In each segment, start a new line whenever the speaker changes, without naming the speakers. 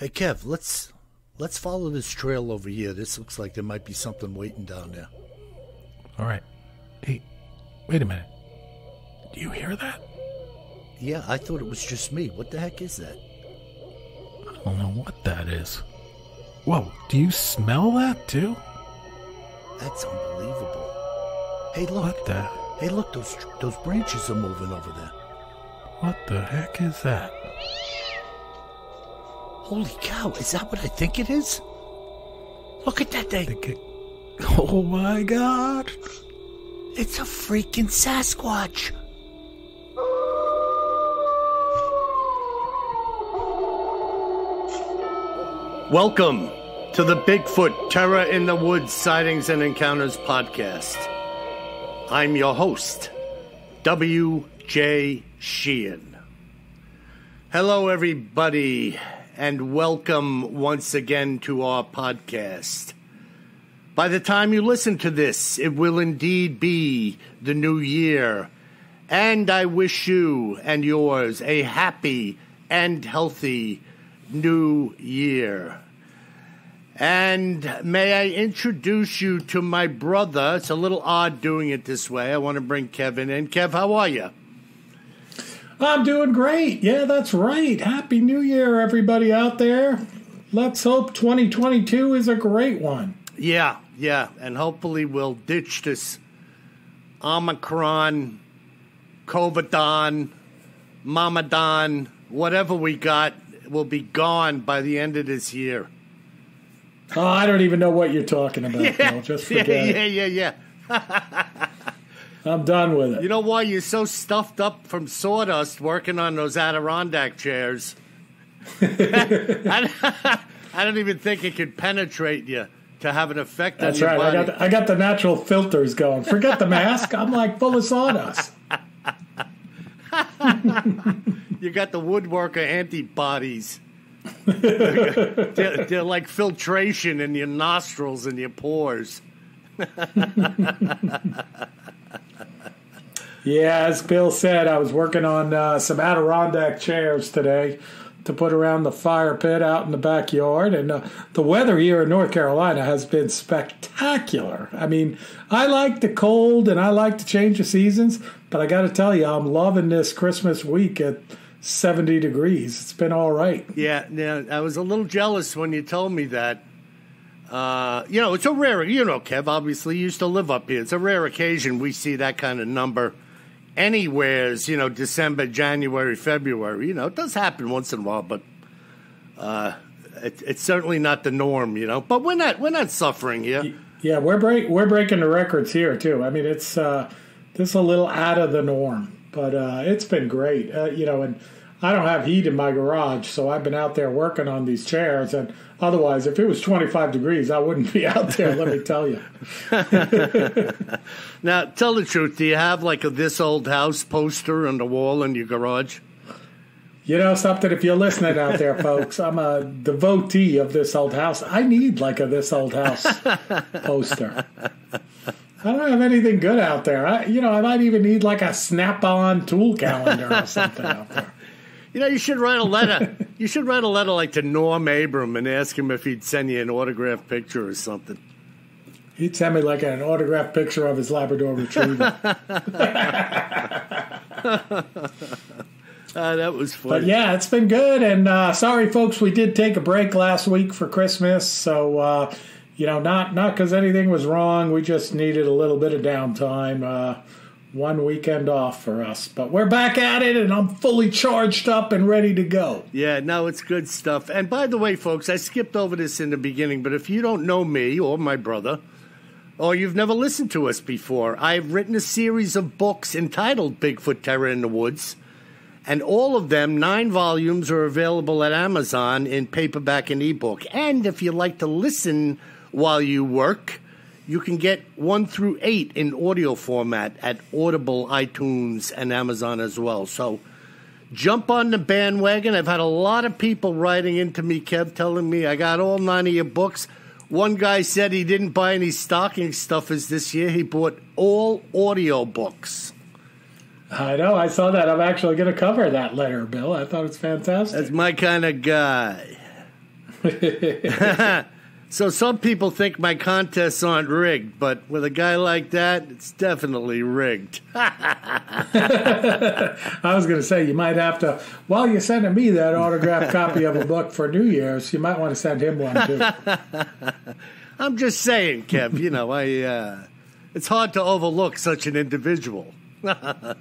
Hey Kev, let's let's follow this trail over here. This looks like there might be something waiting down there.
All right. Hey, wait a minute. Do you hear that?
Yeah, I thought it was just me. What the heck is that?
I don't know what that is. Whoa, do you smell that too?
That's unbelievable. Hey, look.
What the?
Hey, look. Those those branches are moving over there.
What the heck is that?
Holy cow! Is that what I think it is? Look at that thing.
Think it- Oh my god!
It's a freaking Sasquatch. Welcome to the Bigfoot Terror in the Woods Sightings and Encounters podcast. I'm your host, W.J. Sheehan. Hello, everybody, and welcome once again to our podcast. By the time you listen to this, it will indeed be the new year. And I wish you and yours a happy and healthy new year. And may I introduce you to my brother? It's a little odd doing it this way. I want to bring Kevin in. Kev, how are you?
I'm doing great. Yeah, that's right. Happy New Year, everybody out there. Let's hope 2022 is a great one.
Yeah, yeah, and hopefully we'll ditch this Omicron, Covidon, Mamadon, whatever we got will be gone by the end of this year.
Oh, I don't even know what you're talking about, Bill. Just
yeah,
forget
yeah,
it.
yeah, yeah.
I'm done with it.
You know why you're so stuffed up from sawdust working on those Adirondack chairs? I, I don't even think it could penetrate you to have an effect
That's
on your
right. I
body.
got the, I got the natural filters going. Forget the mask. I'm like full of sawdust.
You got the woodworker antibodies. they're, they're like filtration in your nostrils and your pores.
Yeah, as Bill said, I was working on uh, some Adirondack chairs today to put around the fire pit out in the backyard. And uh, the weather here in North Carolina has been spectacular. I mean, I like the cold and I like to change the seasons, but I got to tell you, I'm loving this Christmas week at 70 degrees. It's been all right.
Yeah, yeah, I was a little jealous when you told me that. Uh, you know, it's a rare, you know, Kev, obviously used to live up here. It's a rare occasion we see that kind of number anywheres, you know, December, January, February. You know, it does happen once in a while, but uh, it, it's certainly not the norm, you know. But we're not, we're not suffering here.
Yeah, we're break we're breaking the records here too. I mean, it's uh, this is a little out of the norm, but uh, it's been great. Uh, you know, and I don't have heat in my garage, so I've been out there working on these chairs. And otherwise, if it was 25 degrees, I wouldn't be out there. let me tell you.
Now, tell the truth. Do you have like a "This Old House" poster on the wall in your garage?
You know something? If you're listening out there, folks, I'm a devotee of this old house. I need like a this old house poster. I don't have anything good out there. I, you know, I might even need like a snap-on tool calendar or something out there.
You know, you should write a letter. you should write a letter like to Norm Abram and ask him if he'd send you an autographed picture or something.
He'd send me like an autographed picture of his Labrador Retriever.
Uh, that was funny.
but yeah, it's been good. And uh, sorry, folks, we did take a break last week for Christmas. So uh, you know, not not because anything was wrong. We just needed a little bit of downtime. One weekend off for us, but we're back at it, and I'm fully charged up and ready to go.
Yeah, no, it's good stuff. And by the way, folks, I skipped over this in the beginning, but if you don't know me or my brother, or you've never listened to us before, I've written a series of books entitled Bigfoot Terror in the Woods. And all of them, nine volumes, are available at Amazon in paperback and ebook. And if you like to listen while you work, you can get one through eight in audio format at Audible, iTunes, and Amazon as well. So jump on the bandwagon. I've had a lot of people writing into me, Kev, telling me I got all nine of your books. One guy said he didn't buy any stocking stuffers this year. He bought all audio books.
I know. I saw that. I'm actually going to cover that letter, Bill. I thought it's fantastic.
That's my kind of guy. So some people think my contests aren't rigged, but with a guy like that, it's definitely rigged.
I was going to say you might have to. While you're sending me that autographed copy of a book for New Year's, you might want to send him one too.
I'm just saying, Kev. You know, I. Uh, it's hard to overlook such an individual.
I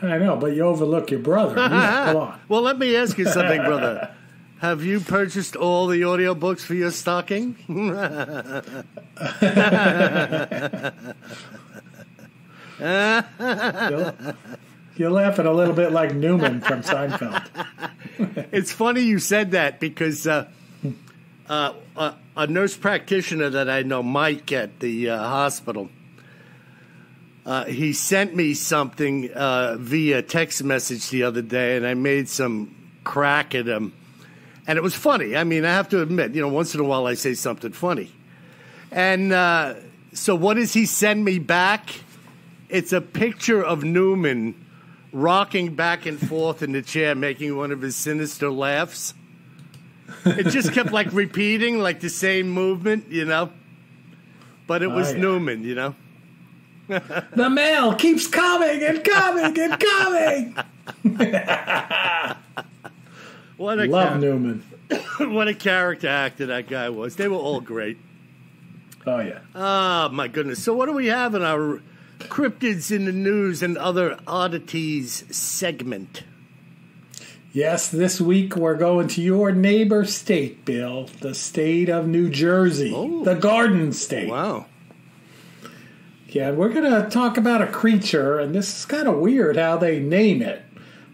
know, but you overlook your brother. Yeah, come on.
Well, let me ask you something, brother. Have you purchased all the audiobooks for your stocking?
You're, you're laughing a little bit like Newman from Seinfeld.
it's funny you said that because uh, uh, a, a nurse practitioner that I know, Mike, at the uh, hospital, uh, he sent me something uh, via text message the other day, and I made some crack at him. And it was funny. I mean, I have to admit, you know, once in a while I say something funny. And uh, so, what does he send me back? It's a picture of Newman rocking back and forth in the chair, making one of his sinister laughs. It just kept like repeating, like the same movement, you know. But it was
Oh, yeah.
Newman, you know.
The mail keeps coming and coming and coming.
What a
Love
char-
Newman.
what a character actor that guy was. They were all great.
Oh yeah.
Oh my goodness! So what do we have in our cryptids in the news and other oddities segment?
Yes, this week we're going to your neighbor state, Bill, the state of New Jersey,
Oh.
the Garden State.
Wow.
Yeah, we're going to talk about a creature, and this is kind of weird how they name it,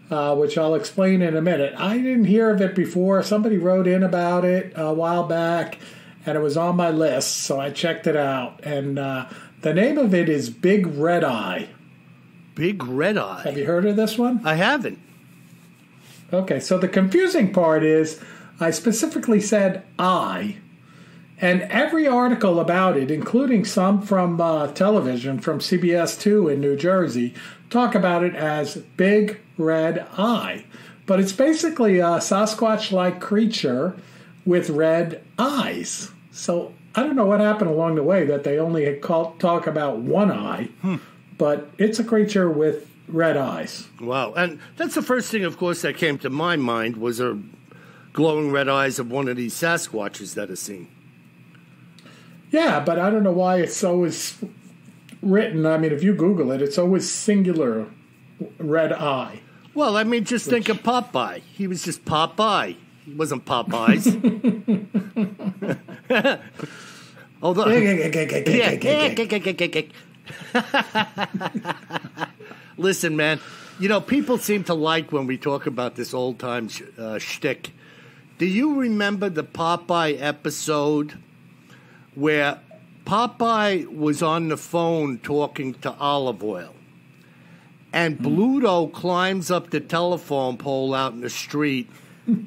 uh, which I'll explain in a minute. I didn't hear of it before. Somebody wrote in about it a while back, and it was on my list, so I checked it out. And uh, the name of it is Big Red Eye.
Big red Eye.
Have you heard of this one?
I haven't.
Okay, so the confusing part is I specifically said I, and every article about it, including some from uh, television from CBS 2 in New Jersey, talk about it as Big Red Eye. But it's basically a Sasquatch like creature with red eyes. So I don't know what happened along the way that they only had call, talk about one eye, but it's a creature with red eyes.
Wow. And that's the first thing, of course, that came to my mind was a glowing red eyes of one of these Sasquatches that are seen.
Yeah, but I don't know why it's always written. I mean, if you Google it, it's always singular red eye.
Well, I mean, just think of Popeye. He was just Popeye. He wasn't Popeyes. Although, yeah. Listen, man. You know, people seem to like when we talk about this old time sh- uh, shtick. Do you remember the Popeye episode where Popeye was on the phone talking to Olive Oyl? And hmm. Bluto climbs up the telephone pole out in the street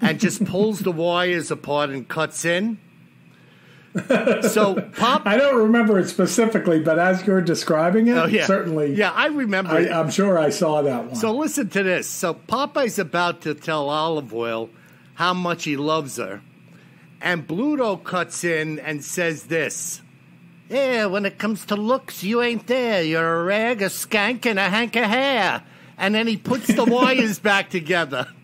and just pulls the wires apart and cuts in. So Pop,
I don't remember it specifically, but as you're describing it,
oh yeah,
certainly,
yeah, I remember.
I. I'm sure I saw that one.
So listen to this. So Popeye's about to tell Olive Oyl how much he loves her, and Bluto cuts in and says this. Yeah, when it comes to looks, you ain't there. You're a rag, a skank, and a hank of hair. And then he puts the wires back together.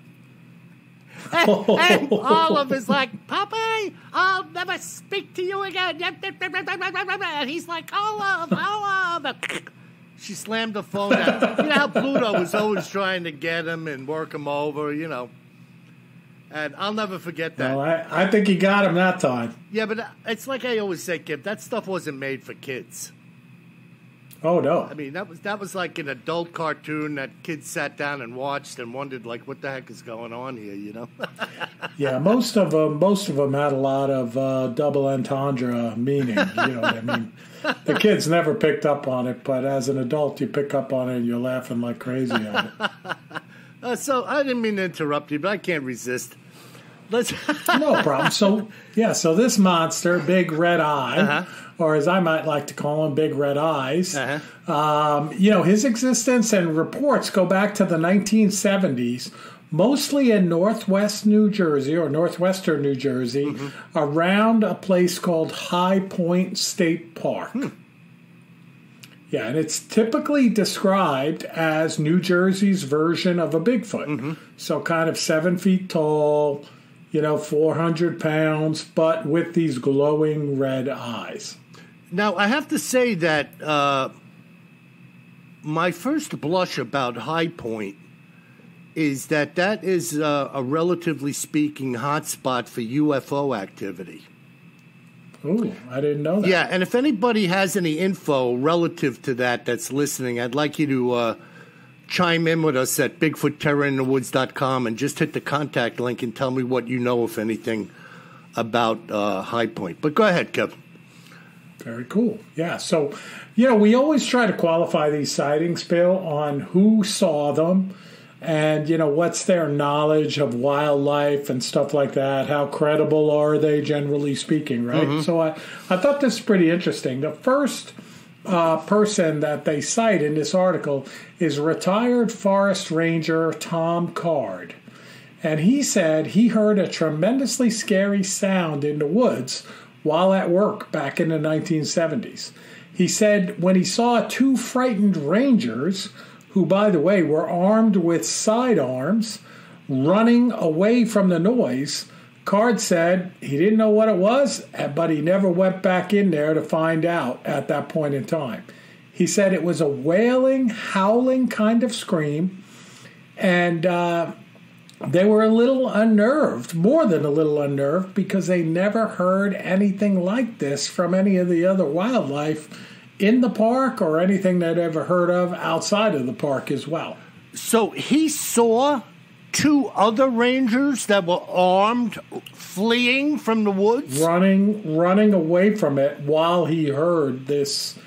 And, and Olive is like, Popeye, I'll never speak to you again. And he's like, Olive, Olive. She slammed the phone down. You know how Bluto was always trying to get him and work him over, you know. And I'll never forget that.
Well, I, I think he got him that time.
Yeah, but it's like I always say, Kip, that stuff wasn't made for kids.
Oh no,
I mean, that was that was like an adult cartoon that kids sat down and watched and wondered, like, what the heck is going on here, you know?
yeah, most of them, most of them had a lot of uh, double entendre meaning. You know what I mean? The kids never picked up on it, but as an adult, you pick up on it and you're laughing like crazy at it.
uh, so I didn't mean to interrupt you, but I can't resist. Let's.
No problem. So yeah, so this monster, Big Red Eye,
Uh-huh.
or as I might like to call him, Big Red Eyes.
Uh-huh.
Um, you know, his existence and reports go back to the 1970s mostly in northwest New Jersey or northwestern New Jersey, around a place called High Point State Park. Yeah, and it's typically described as New Jersey's version of a Bigfoot. So, kind of seven feet tall, you know, 400 pounds, but with these glowing red eyes.
Now, I have to say that uh, my first blush about High Point is that that is uh, a relatively speaking hotspot for UFO activity.
Ooh, I didn't know that.
Yeah, and if anybody has any info relative to that that's listening, I'd like you to uh, chime in with us at BigfootTerrorInTheWoods.com and just hit the contact link and tell me what you know, if anything, about uh, High Point. But go ahead, Kevin.
Very cool. Yeah. So, you know, we always try to qualify these sightings, Bill, on who saw them and, you know, what's their knowledge of wildlife and stuff like that. How credible are they, generally speaking, right? So I, I thought this was pretty interesting. The first uh, person that they cite in this article is retired forest ranger Tom Card. And he said he heard a tremendously scary sound in the woods while at work back in the 1970s. He said when he saw two frightened rangers, who, by the way, were armed with sidearms, running away from the noise, Card said he didn't know what it was, but he never went back in there to find out at that point in time. He said it was a wailing, howling kind of scream, and uh, they were a little unnerved, more than a little unnerved, because they never heard anything like this from any of the other wildlife in the park or anything they'd ever heard of outside of the park as well.
So he saw two other rangers that were armed fleeing from the woods?
Running running away from it while he heard this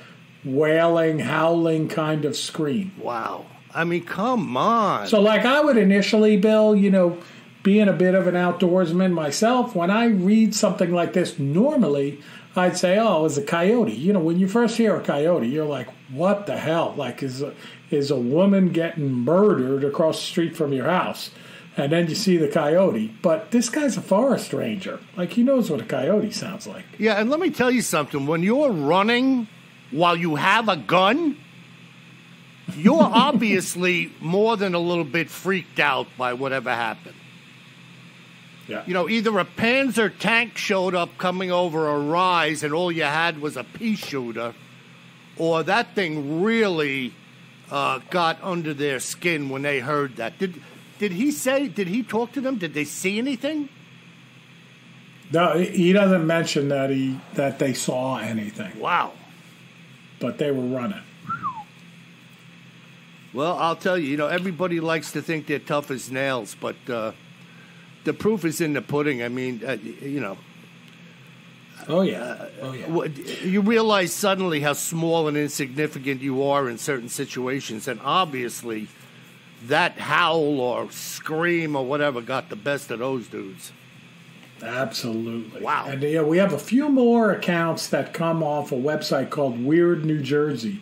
wailing, howling kind of scream.
Wow. I mean, come on.
So, like, I would initially, Bill, you know, being a bit of an outdoorsman myself, when I read something like this, normally I'd say, oh, it's a coyote. You know, when you first hear a coyote, you're like, what the hell? Like, is a, is a woman getting murdered across the street from your house? And then you see the coyote. But this guy's a forest ranger. Like, he knows what a coyote sounds like.
yeah, and let me tell you something. When you're running while you have a gun, you're obviously more than a little bit freaked out by whatever happened.
Yeah.
You know, either a Panzer tank showed up coming over a rise and all you had was a pea shooter, or that thing really uh, got under their skin when they heard that. Did did he say? Did he talk to them? Did they see anything?
No, he doesn't mention that he that they saw anything,
Wow.
but they were running.
Well, I'll tell you. You know, everybody likes to think they're tough as nails, but uh, the proof is in the pudding. I mean, uh, you know,
Oh yeah, oh yeah.
you realize suddenly how small and insignificant you are in certain situations, and obviously, that howl or scream or whatever got the best of those dudes.
Absolutely.
Wow.
And yeah, we have a few more accounts that come off a website called Weird New Jersey,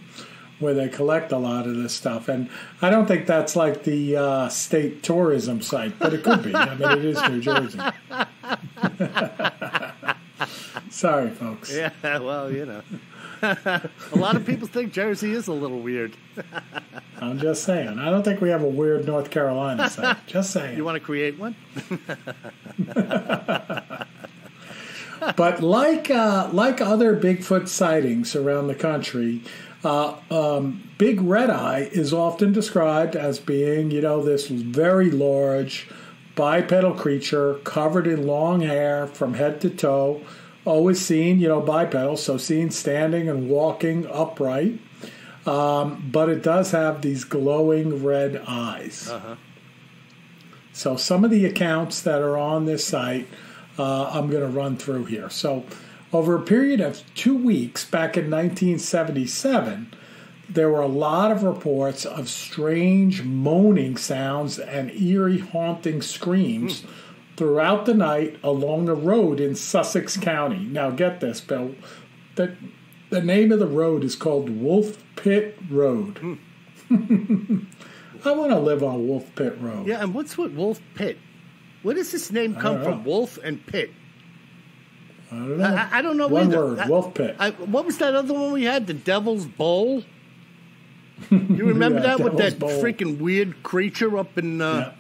where they collect a lot of this stuff. And I don't think that's like the uh, state tourism site, but it could be. I mean, it is New Jersey. Sorry, folks.
Yeah, well, you know, a lot of people think Jersey is a little weird.
I'm just saying. I don't think we have a weird North Carolina site. Just saying.
You want to create one?
But like uh, like other Bigfoot sightings around the country, uh, um, Big Red Eye is often described as being, you know, this very large bipedal creature covered in long hair from head to toe, always seen, you know, bipedal, so seen standing and walking upright. Um, but it does have these glowing red eyes. So some of the accounts that are on this site, uh, I'm going to run through here. So over a period of two weeks back in 1977, there were a lot of reports of strange moaning sounds and eerie haunting screams hmm. throughout the night along a road in Sussex County. Now get this, Bill. The, the name of the road is called Wolf Pit Road. Hmm. I want to live on Wolf Pit Road.
Yeah, and what's with Wolf Pit? Where does this name come from?
know.
Wolf and Pit.
I don't know.
I, I don't know
One
either.
word,
I-
Wolf Pit.
I, what was that other one we had? The Devil's Bowl. You remember
Yeah,
that with that
Bowl.
freaking weird creature up in uh,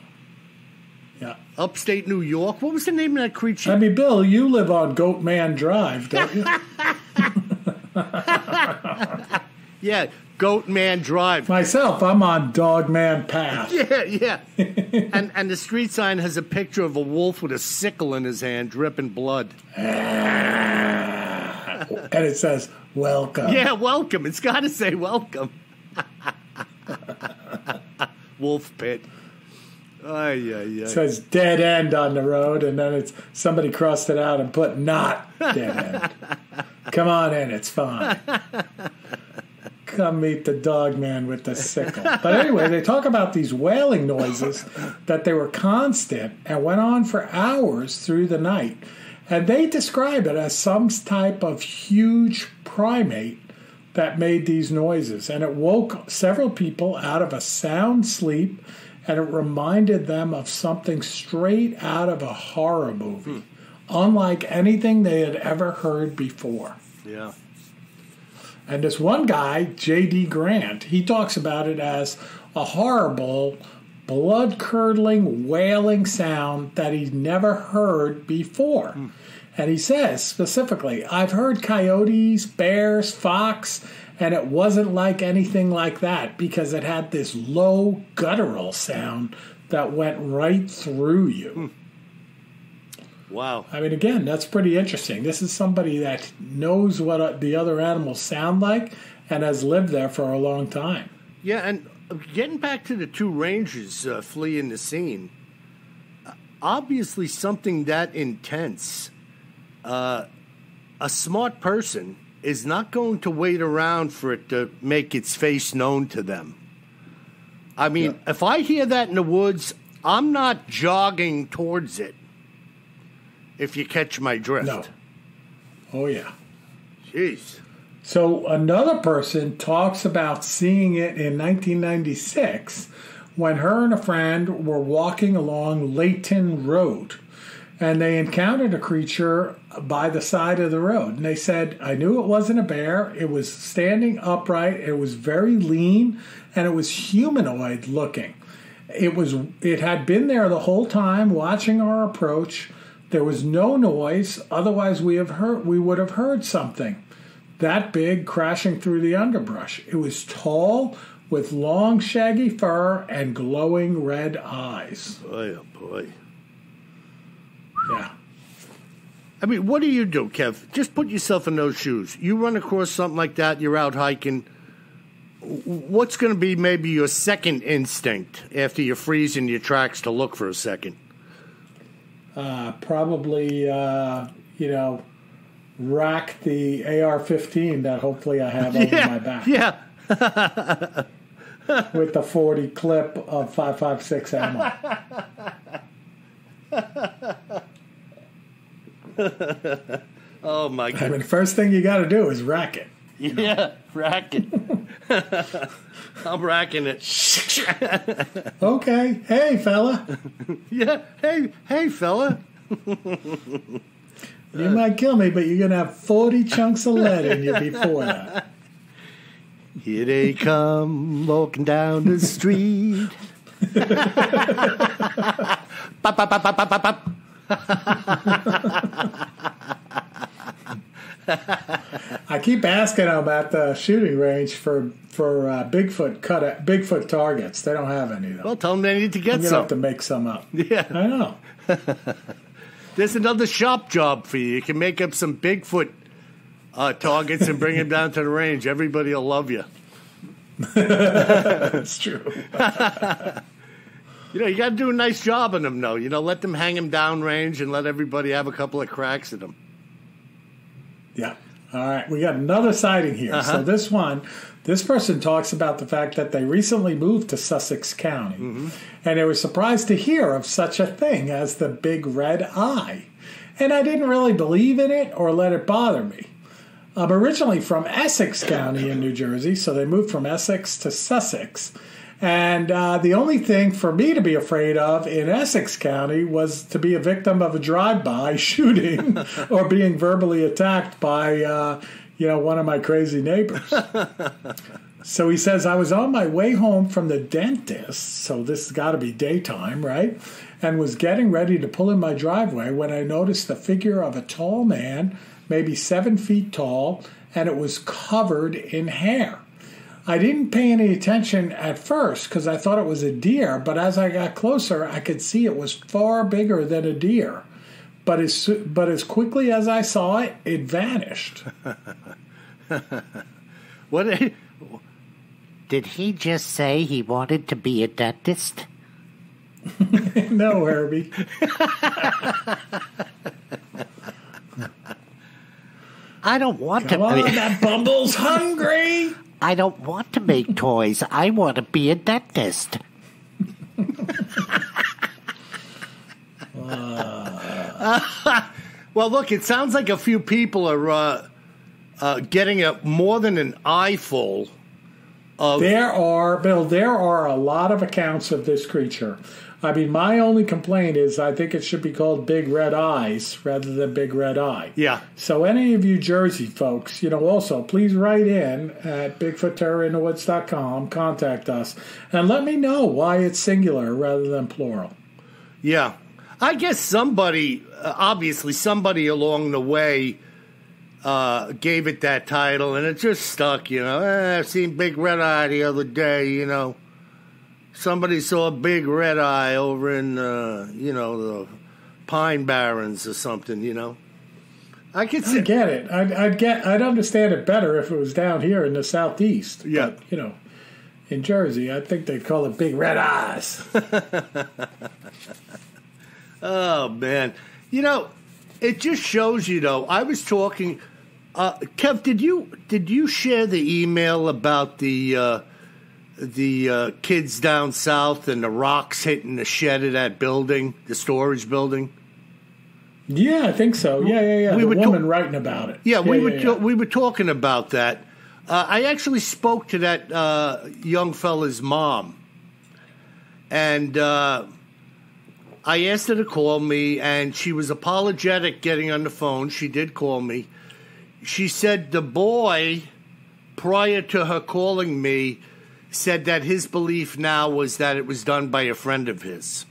yeah.
upstate New York? What was the name of that creature?
I mean, Bill, you live on Goat Man Drive, don't you?
yeah, Goat Man Drive.
Myself, I'm on Dog Man Path.
Yeah, yeah. and and the street sign has a picture of a wolf with a sickle in his hand, dripping blood. Ah.
and it says, Welcome.
Yeah, welcome. It's got to say welcome. wolf Pit. Ay, ay,
It says dead end on the road, and then it's somebody crossed it out and put not dead end. Come on in, it's fine. Come meet the dog man with the sickle. But anyway, they talk about these wailing noises that they were constant and went on for hours through the night. And they describe it as some type of huge primate that made these noises. And it woke several people out of a sound sleep and it reminded them of something straight out of a horror movie, hmm. unlike anything they had ever heard before.
Yeah.
And this one guy, J.D. Grant, he talks about it as a horrible, blood curdling, wailing sound that he'd never heard before. Hmm. And he says specifically, I've heard coyotes, bears, fox, and it wasn't like anything like that because it had this low, guttural sound that went right through you. Hmm.
Wow.
I mean, again, that's pretty interesting. This is somebody that knows what uh, the other animals sound like and has lived there for a long time.
Yeah, and getting back to the two rangers uh, fleeing the scene, uh, obviously something that intense, uh, a smart person is not going to wait around for it to make its face known to them. I mean, if I hear that in the woods, I'm not jogging towards it. If you catch my drift.
No. Oh, yeah.
Jeez.
So another person talks about seeing it in 1996 when her and a friend were walking along Layton Road and they encountered a creature by the side of the road. And they said, I knew it wasn't a bear. It was standing upright. It was very lean and it was humanoid looking. It was it had been there the whole time watching our approach. There was no noise, otherwise we have heard we would have heard something that big crashing through the underbrush. It was tall with long shaggy fur and glowing red eyes.
Boy, oh boy.
Yeah.
I mean, what do you do, Kev? Just put yourself in those shoes. You run across something like that, you're out hiking. What's going to be maybe your second instinct after you freeze in your tracks to look for a second?
Uh, probably uh, you know, rack the AR-15 that hopefully I have over my back
yeah.
with the 40 clip of 556 ammo.
Oh my
I
god.
mean, first thing you got to do is rack it.
Yeah, racking. I'm racking it.
Okay, hey fella,
Yeah. Hey, hey, fella.
you might kill me, but you're gonna have 40 chunks of lead in you before that.
Here they come, walking down the street. Bop, bop, bop, bop, bop, bop, bop.
I keep asking them at the shooting range for for uh, Bigfoot cut Bigfoot targets. They don't have any though.
Well, tell them they need to
I'm
get
gonna have to make some up.
Yeah.
I know.
There's another shop job for you. You can make up some Bigfoot uh, targets and bring them down to the range. Everybody will love you.
That's true.
You know, you got to do a nice job on them, though. You know, let them hang them down range and let everybody have a couple of cracks at them.
Yeah. All right. We got another sighting here.
Uh-huh.
So this one, this person talks about the fact that they recently moved to Sussex County,
Mm-hmm.
and they were surprised to hear of such a thing as the big red eye. And I didn't really believe in it or let it bother me. I'm originally from Essex County in New Jersey, so they moved from Essex to Sussex. And uh, the only thing for me to be afraid of in Essex County was to be a victim of a drive-by shooting or being verbally attacked by, uh, you know, one of my crazy neighbors. so he says I was on my way home from the dentist, so this has got to be daytime, right? And was getting ready to pull in my driveway when I noticed the figure of a tall man, maybe seven feet tall, and it was covered in hair. I didn't pay any attention at first because I thought it was a deer, but as I got closer, I could see it was far bigger than a deer. But as, but as quickly as I saw it, it vanished.
What?
Did he just say he wanted to be a dentist?
no, Herbie.
I don't want
Come
to
on,
be.
that bumble's hungry.
I don't want to make toys. I want to be a dentist.
well, look, it sounds like a few people are uh, uh, getting a more than an eyeful of.
There are, Bill, there are a lot of accounts of this creature. I mean, my only complaint is I think it should be called Big Red Eyes rather than Big Red Eye.
Yeah.
So, any of you Jersey folks, you know, also please write in at BigfootTerrorInTheWoods.com, contact us, and let me know why it's singular rather than plural.
Yeah. I guess somebody, uh, obviously, somebody along the way uh, gave it that title, and it just stuck, you know. Eh, I seen Big Red Eye the other day, you know. Somebody saw a big red eye over in, uh, you know, the Pine Barrens or something, you know. I could see.
get it. I'd, I'd get. I'd understand it better if it was down here in the southeast.
Yeah.
But, you know, in Jersey, I think they call it Big Red Eyes.
Oh man, you know, it just shows you though. I was talking, uh, Kev. Did you did you share the email about the uh, the uh, kids down south and the rocks hitting the shed of that building, the storage building?
yeah, I think so. Yeah, yeah, yeah.
We
the
were
woman writing about it.
Yeah, we were
yeah,
we were talking about that. Uh, I actually spoke to that uh, young fella's mom, and uh, I asked her to call me, and she was apologetic getting on the phone. She did call me. She said the boy, prior to her calling me, said that his belief now was that it was done by a friend of his.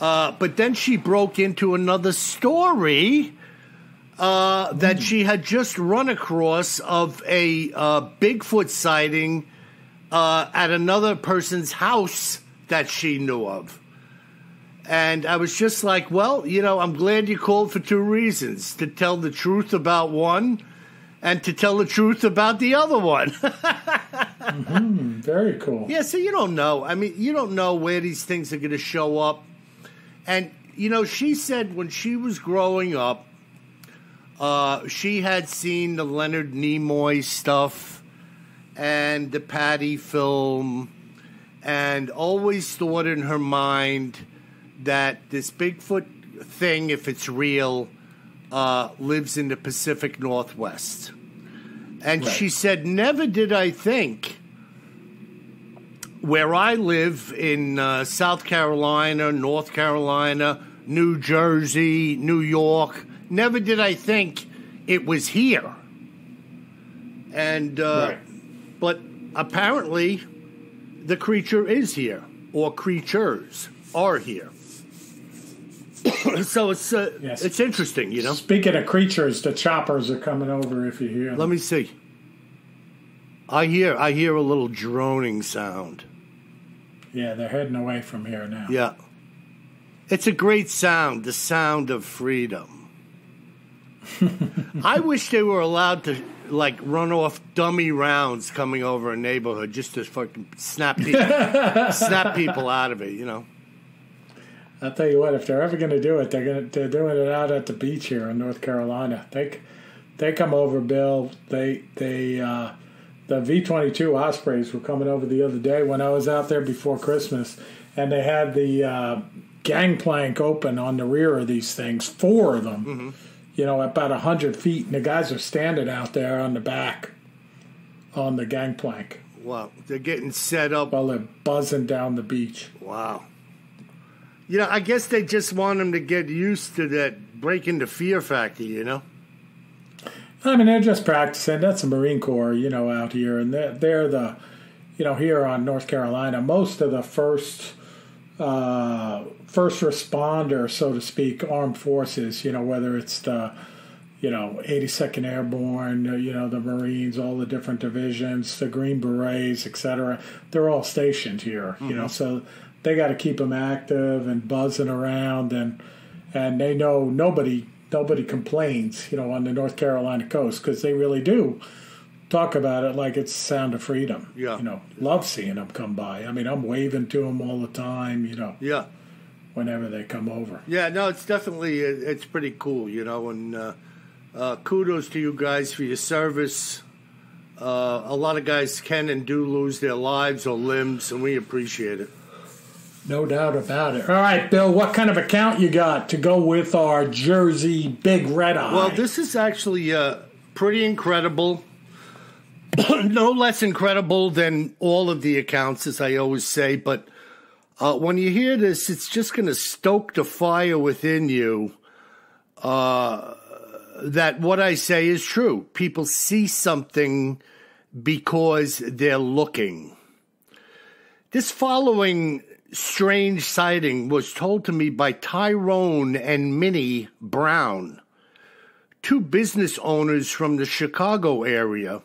Uh, but then she broke into another story uh, that she had just run across of a uh, Bigfoot sighting uh, at another person's house that she knew of. And I was just like, well, you know, I'm glad you called for two reasons to tell the truth about one and to tell the truth about the other one.
Very cool.
Yeah, so you don't know. I mean, you don't know where these things are going to show up. And, you know, she said when she was growing up, uh, she had seen the Leonard Nimoy stuff and the Patty film and always thought in her mind that this Bigfoot thing, if it's real, uh, lives in the Pacific Northwest. And she said, Never did I think where I live in uh, South Carolina, North Carolina, New Jersey, New York, never did I think it was here. And, uh,
Right.
but apparently the creature is here, or creatures are here. so it's uh,
Yes.
it's interesting, you know.
Speaking of creatures, the choppers are coming over. If you hear them.
Let me see. I hear I hear a little droning sound.
Yeah, they're heading away from here now.
Yeah. It's a great sound, the sound of freedom. I wish they were allowed to like run off dummy rounds coming over a neighborhood just to fucking snap people, snap people out of it, you know.
I'll tell you what, if they're ever going to do it, they're going to they're doing it out at the beach here in North Carolina. They they come over, Bill. They they uh, the V twenty two Ospreys were coming over the other day when I was out there before Christmas, and they had the uh, gangplank open on the rear of these things, four of them. You know, about hundred feet, and the guys are standing out there on the back on the gangplank.
Wow, they're getting set up.
while they're buzzing down the beach.
Wow. You know, I guess they just want them to get used to that breaking the fear factor, you know?
I mean, they're just practicing. That's the Marine Corps, you know, out here, and they're, they're the, you know, here on North Carolina, most of the first, uh, first responder, so to speak, armed forces. You know, whether it's the, you know, 82nd Airborne, uh, you know, the Marines, all the different divisions, the Green Berets, etc. They're all stationed here. You know, so they got to keep them active and buzzing around, and and they know nobody nobody complains, you know, on the North Carolina coast because they really do talk about it like it's sound of freedom.
Yeah.
You know, love seeing them come by. I mean, I'm waving to them all the time, you know,
Yeah.
whenever they come over.
Yeah, no, it's definitely, it's pretty cool, you know, and uh, uh, kudos to you guys for your service. Uh, a lot of guys can and do lose their lives or limbs, and we appreciate it.
No doubt about it. All right, Bill, what kind of account you got to go with our Jersey Big Red Eye?
Well, this is actually uh, pretty incredible. no less incredible than all of the accounts, as I always say. But uh, when you hear this, it's just going to stoke the fire within you uh, that what I say is true. People see something because they're looking. This following strange sighting was told to me by Tyrone and Minnie Brown, two business owners from the Chicago area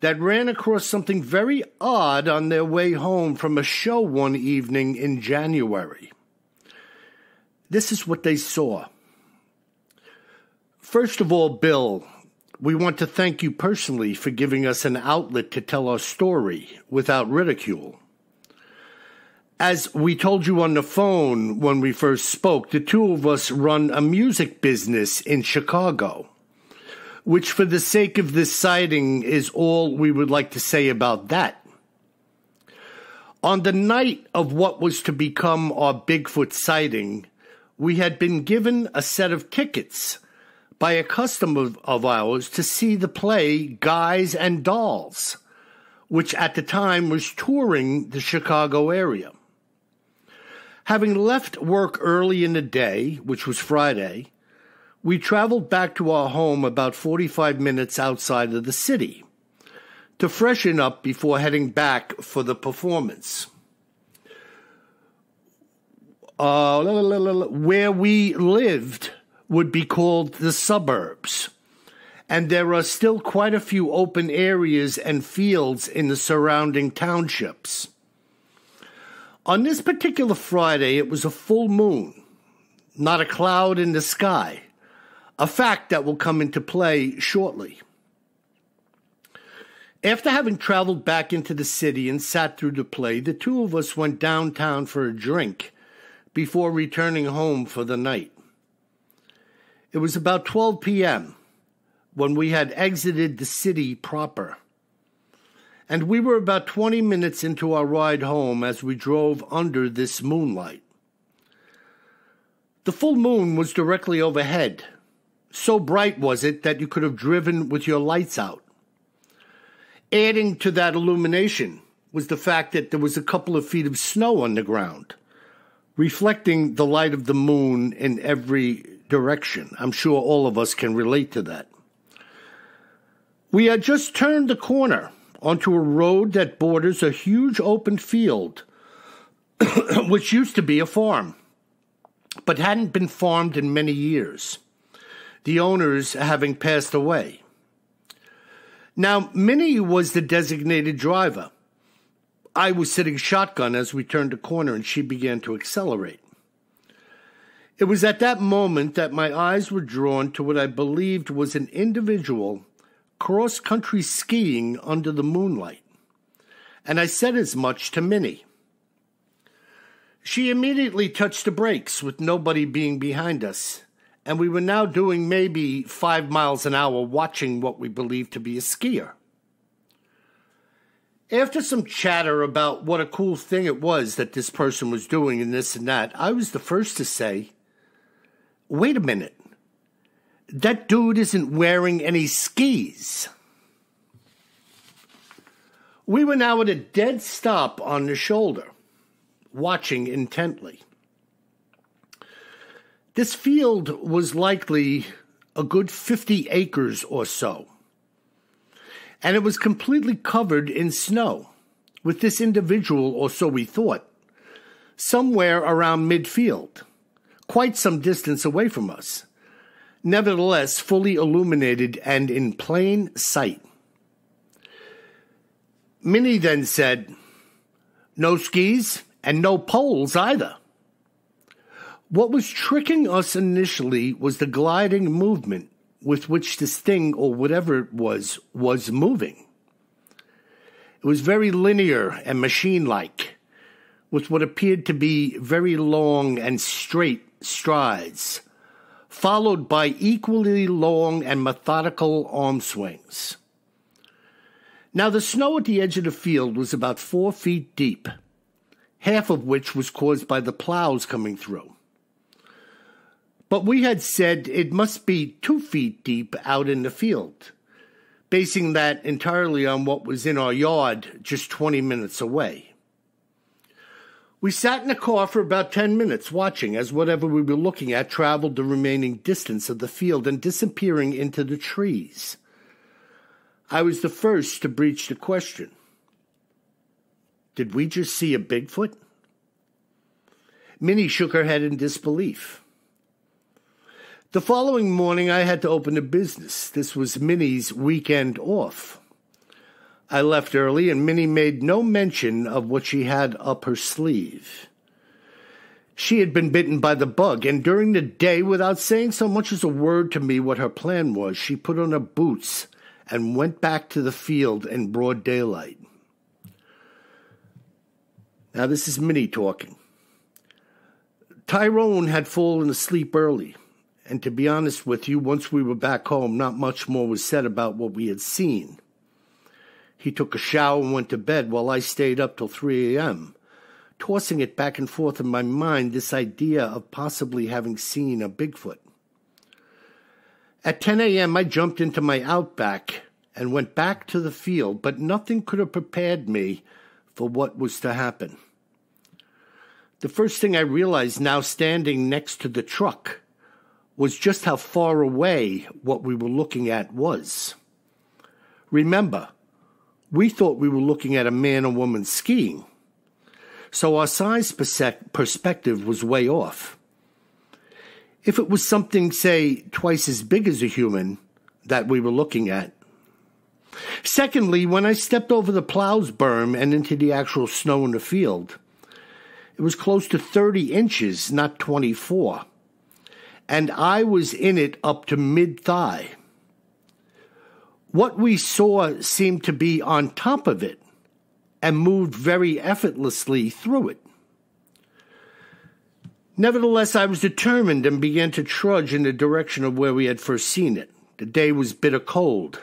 that ran across something very odd on their way home from a show one evening in January. This is what they saw. First of all, Bill, we want to thank you personally for giving us an outlet to tell our story without ridicule. As we told you on the phone when we first spoke, the two of us run a music business in Chicago, which, for the sake of this sighting, is all we would like to say about that. On the night of what was to become our Bigfoot sighting, we had been given a set of tickets by a customer of ours to see the play Guys and Dolls, which at the time was touring the Chicago area. Having left work early in the day, which was Friday, we traveled back to our home about 45 minutes outside of the city to freshen up before heading back for the performance. Uh, where we lived would be called the suburbs, and there are still quite a few open areas and fields in the surrounding townships. On this particular Friday, it was a full moon, not a cloud in the sky, a fact that will come into play shortly. After having traveled back into the city and sat through the play, the two of us went downtown for a drink before returning home for the night. It was about 12 p.m. when we had exited the city proper and we were about 20 minutes into our ride home as we drove under this moonlight. The full moon was directly overhead. So bright was it that you could have driven with your lights out. Adding to that illumination was the fact that there was a couple of feet of snow on the ground, reflecting the light of the moon in every direction. I'm sure all of us can relate to that. We had just turned the corner onto a road that borders a huge open field, which used to be a farm, but hadn't been farmed in many years, the owners having passed away. Now, Minnie was the designated driver. I was sitting shotgun as we turned a corner and she began to accelerate. It was at that moment that my eyes were drawn to what I believed was an individual cross country skiing under the moonlight, and I said as much to Minnie. She immediately touched the brakes with nobody being behind us, and we were now doing maybe five miles an hour watching what we believed to be a skier. After some chatter about what a cool thing it was that this person was doing and this and that, I was the first to say, Wait a minute that dude isn't wearing any skis. We were now at a dead stop on the shoulder, watching intently. This field was likely a good 50 acres or so, and it was completely covered in snow, with this individual, or so we thought, somewhere around midfield, quite some distance away from us, nevertheless fully illuminated and in plain sight. Minnie then said, No skis and no poles either. What was tricking us initially was the gliding movement with which this thing, or whatever it was, was moving. It was very linear and machine like, with what appeared to be very long and straight strides, followed by equally long and methodical arm swings. Now, the snow at the edge of the field was about four feet deep, half of which was caused by the plows coming through. But we had said it must be two feet deep out in the field, basing that entirely on what was in our yard just 20 minutes away. We sat in the car for about 10 minutes watching as whatever we were looking at traveled the remaining distance of the field and disappearing into the trees. I was the first to breach the question. Did we just see a Bigfoot? Minnie shook her head in disbelief. The following morning, I had to open a business. This was Minnie's weekend off. I left early, and Minnie made no mention of what she had up her sleeve. She had been bitten by the bug, and during the day, without saying so much as a word to me what her plan was, she put on her boots and went back to the field in broad daylight. Now, this is Minnie talking. Tyrone had fallen asleep early, and to be honest with you, once we were back home, not much more was said about what we had seen. He took a shower and went to bed while I stayed up till 3 a.m., tossing it back and forth in my mind this idea of possibly having seen a Bigfoot. At 10 a.m., I jumped into my Outback and went back to the field, but nothing could have prepared me for what was to happen. The first thing I realized now standing next to the truck was just how far away what we were looking at was. Remember, we thought we were looking at a man or woman skiing, so our size perspective was way off. If it was something, say, twice as big as a human that we were looking at, Secondly, when I stepped over the plows berm and into the actual snow in the field, it was close to 30 inches, not 24. And I was in it up to mid thigh. What we saw seemed to be on top of it and moved very effortlessly through it. Nevertheless, I was determined and began to trudge in the direction of where we had first seen it. The day was bitter cold.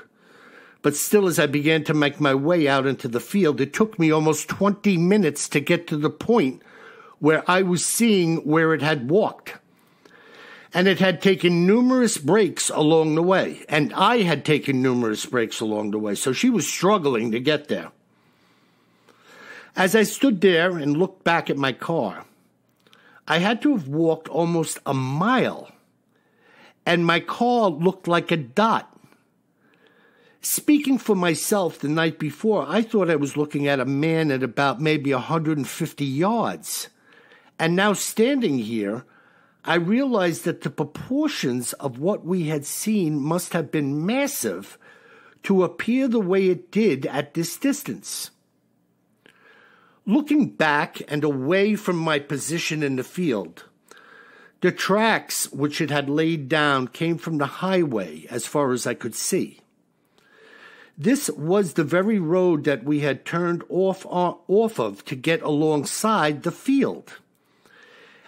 But still, as I began to make my way out into the field, it took me almost 20 minutes to get to the point where I was seeing where it had walked. And it had taken numerous breaks along the way. And I had taken numerous breaks along the way. So she was struggling to get there. As I stood there and looked back at my car, I had to have walked almost a mile. And my car looked like a dot Speaking for myself the night before, I thought I was looking at a man at about maybe 150 yards. And now standing here, I realized that the proportions of what we had seen must have been massive to appear the way it did at this distance. Looking back and away from my position in the field, the tracks which it had laid down came from the highway as far as I could see. This was the very road that we had turned off, uh, off of to get alongside the field.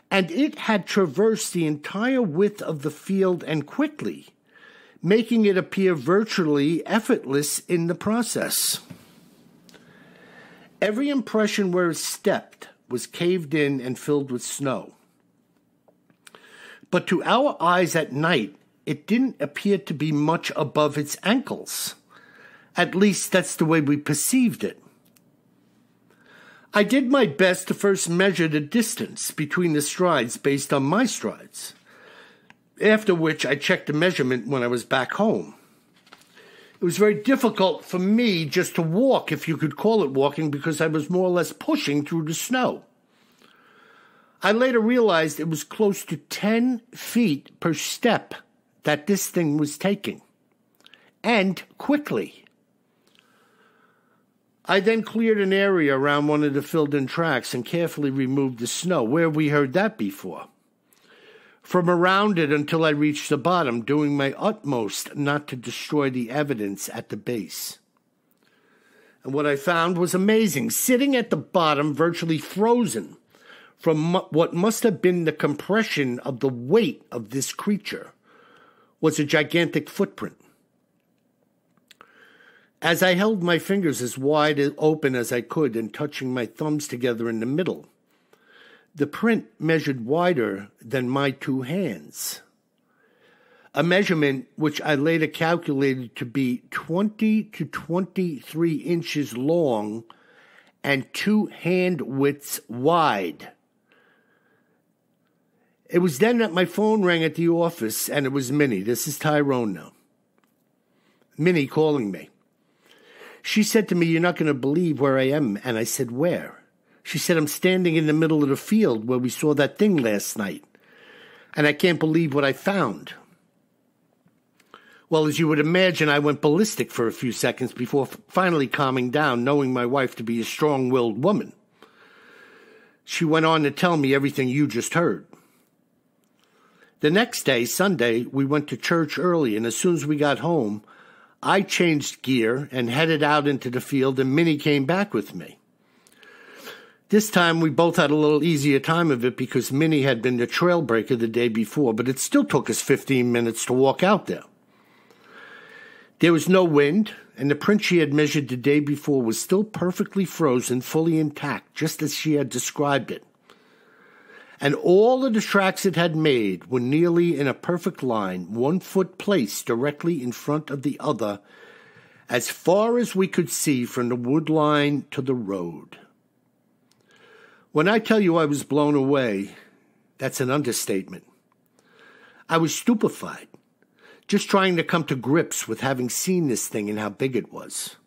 And it had traversed the entire width of the field and quickly, making it appear virtually effortless in the process. Every impression where it stepped was caved in and filled with snow. But to our eyes at night, it didn't appear to be much above its ankles. At least that's the way we perceived it. I did my best to first measure the distance between the strides based on my strides, after which I checked the measurement when I was back home. It was very difficult for me just to walk, if you could call it walking, because I was more or less pushing through the snow. I later realized it was close to 10 feet per step that this thing was taking, and quickly. I then cleared an area around one of the filled in tracks and carefully removed the snow. Where we heard that before? From around it until I reached the bottom, doing my utmost not to destroy the evidence at the base. And what I found was amazing. Sitting at the bottom, virtually frozen from what must have been the compression of the weight of this creature, was a gigantic footprint. As I held my fingers as wide open as I could and touching my thumbs together in the middle, the print measured wider than my two hands. A measurement which I later calculated to be 20 to 23 inches long and two hand widths wide. It was then that my phone rang at the office, and it was Minnie. This is Tyrone now. Minnie calling me. She said to me, You're not going to believe where I am. And I said, Where? She said, I'm standing in the middle of the field where we saw that thing last night. And I can't believe what I found. Well, as you would imagine, I went ballistic for a few seconds before finally calming down, knowing my wife to be a strong willed woman. She went on to tell me everything you just heard. The next day, Sunday, we went to church early, and as soon as we got home, I changed gear and headed out into the field, and Minnie came back with me. This time we both had a little easier time of it because Minnie had been the trail breaker the day before, but it still took us 15 minutes to walk out there. There was no wind, and the print she had measured the day before was still perfectly frozen, fully intact, just as she had described it. And all of the tracks it had made were nearly in a perfect line, one foot placed directly in front of the other, as far as we could see from the wood line to the road. When I tell you I was blown away, that's an understatement. I was stupefied, just trying to come to grips with having seen this thing and how big it was.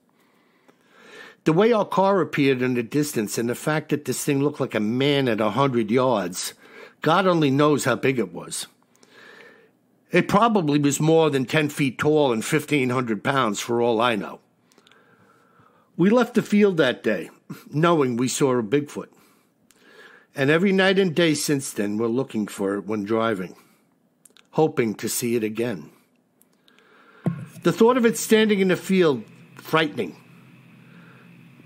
The way our car appeared in the distance and the fact that this thing looked like a man at a hundred yards, God only knows how big it was. It probably was more than 10 feet tall and 1,500 pounds for all I know. We left the field that day, knowing we saw a Bigfoot. And every night and day since then, we're looking for it when driving, hoping to see it again. The thought of it standing in the field, frightening.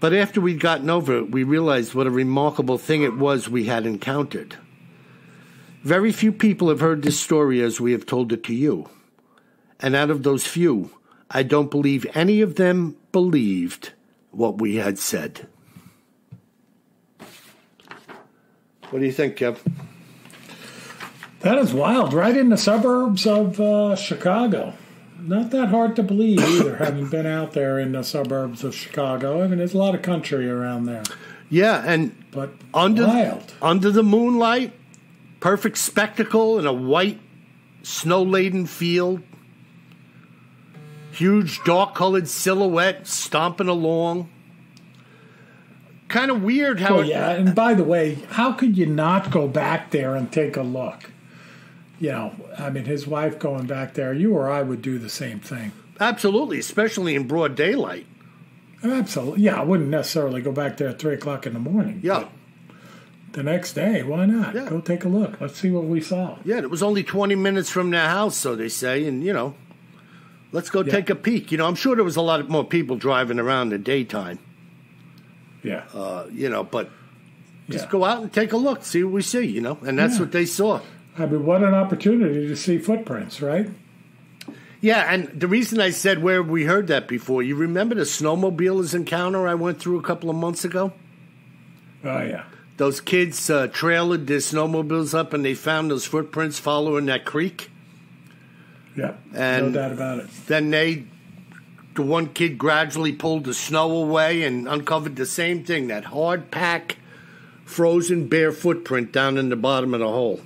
But after we'd gotten over it, we realized what a remarkable thing it was we had encountered. Very few people have heard this story as we have told it to you. And out of those few, I don't believe any of them believed what we had said. What do you think, Kev?
That is wild. Right in the suburbs of uh, Chicago. Not that hard to believe either, having been out there in the suburbs of Chicago. I mean, there's a lot of country around there.
Yeah, and
But
under
wild.
under the moonlight, perfect spectacle in a white, snow-laden field. Huge, dark-colored silhouette stomping along. Kind of weird how
Oh,
it,
yeah. And by the way, how could you not go back there and take a look? You know, I mean, his wife going back there, you or I would do the same thing.
absolutely, especially in broad daylight.
Absolutely. Yeah, I wouldn't necessarily go back there at 3 o'clock in the morning.
Yeah,
The next day, why not?
Yeah.
Go take a look. Let's see what we saw.
yeah. It was only twenty minutes from their house, so they say, and you know, let's go take a peek. You know, I'm sure there was a lot more people driving around in the daytime.
Yeah.
Uh, you know, but just
yeah.
go out and take a look, see what we see. You know, and that's
Yeah.
what they saw.
I mean, what an opportunity to see footprints, right?
Yeah, and the reason I said where we heard that before, you remember the snowmobilers encounter I went through a couple of months ago?
Oh, yeah.
Those kids uh, trailered their snowmobiles up and they found those footprints following that creek.
Yeah.
And-
no doubt about it.
Then they the one kid gradually pulled the snow away and uncovered the same thing that hard pack, frozen bare footprint down in the bottom of the hole.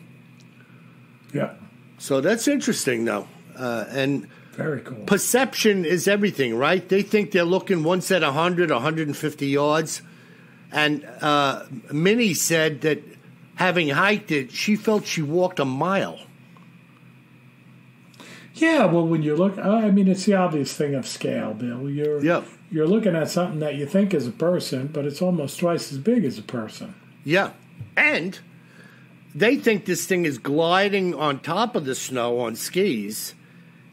Yeah.
So that's interesting, though. Uh, and
Very cool.
perception is everything, right? They think they're looking once at 100, 150 yards. And uh, Minnie said that having hiked it, she felt she walked a mile.
Yeah, well, when you look, I mean, it's the obvious thing of scale, Bill. You're
Yep.
you're looking at something that you think is a person, but it's almost twice as big as a person.
Yeah. And they think this thing is gliding on top of the snow on skis,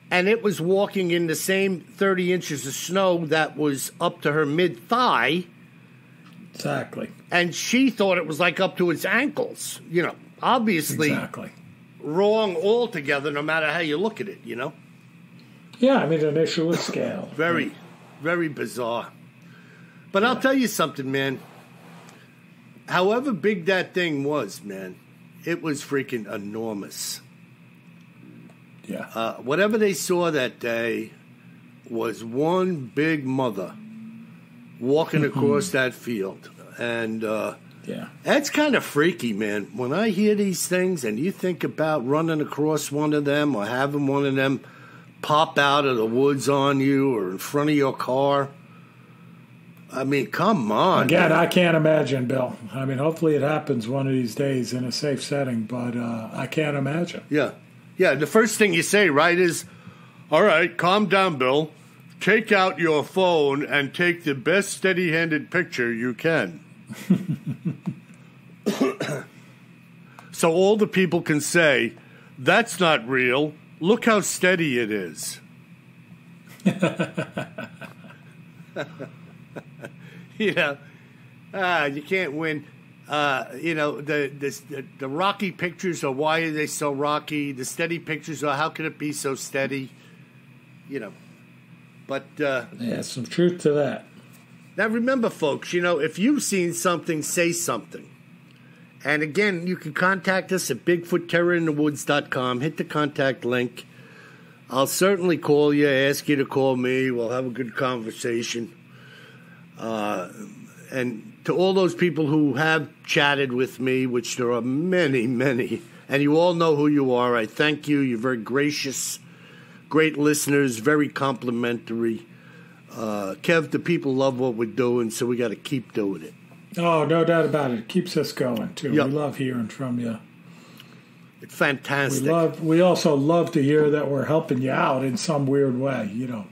and it was walking in the same 30 inches of snow that was up to her mid thigh,
Exactly.
and she thought it was like up to its ankles. You know, obviously
Exactly.
wrong altogether, no matter how you look at it, you know?
Yeah, I mean, an issue with scale.
Very, very bizarre. But I'll tell you something, man. However big that thing was, man, it was freaking enormous.
Yeah.
Uh, whatever they saw that day was one big mother walking across that field. And uh,
yeah.
that's kind of freaky, man. When I hear these things and you think about running across one of them or having one of them pop out of the woods on you or in front of your car. I mean, come on.
Again,
man.
I can't imagine, Bill. I mean, hopefully it happens one of these days in a safe setting, but uh, I can't imagine.
Yeah. Yeah, the first thing you say, right, is, all right, calm down, Bill. Take out your phone and take the best steady handed picture you can. so all the people can say, that's not real. Look how steady it is. you know, ah, you can't win. Uh, you know, the, the the rocky pictures are why are they so rocky? The steady pictures are how can it be so steady? You know, but uh,
Yeah, some truth to that.
now remember, folks, you know, if you've seen something, say something. And again, you can contact us at BigfootTerrorInTheWoods.com. Hit the contact link. I'll certainly call you, ask you to call me. We'll have a good conversation. Uh, and to all those people who have chatted with me, which there are many, many, and you all know who you are, I thank you. You're very gracious, great listeners, very complimentary. Uh, Kev, the people love what we're doing, so we got to keep doing it.
Oh, no doubt about it. It keeps us going, too.
Yep.
We love hearing from you.
It's
We
fantastic.
love. We also love to hear that we're helping you out in some weird way. You know,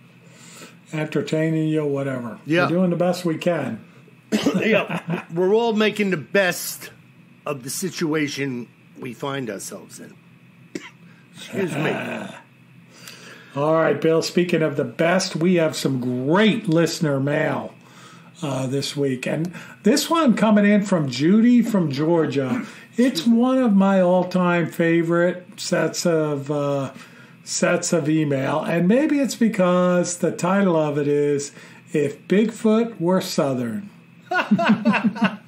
entertaining you, whatever.
Yeah.
We're doing the best we can.
yeah, we're all making the best of the situation we find ourselves in. Excuse me.
All right, Bill. Speaking of the best, we have some great listener mail uh, this week, and this one coming in from Judy from Georgia. It's one of my all-time favorite sets of uh, sets of email, and maybe it's because the title of it is "If Bigfoot Were Southern."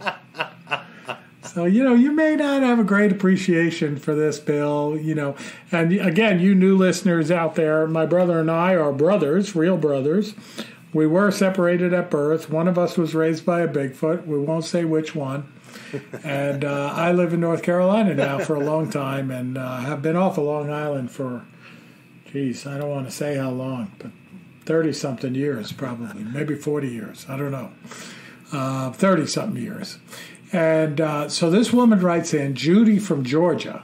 So, you know, you may not have a great appreciation for this, Bill, you know. And again, you new listeners out there, my brother and I are brothers, real brothers. We were separated at birth. One of us was raised by a Bigfoot. We won't say which one. And uh, I live in North Carolina now for a long time and uh, have been off of Long Island for, geez, I don't want to say how long, but 30 something years probably, maybe 40 years. I don't know. 30 something years. And uh, so this woman writes in, Judy from Georgia,